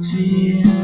tears.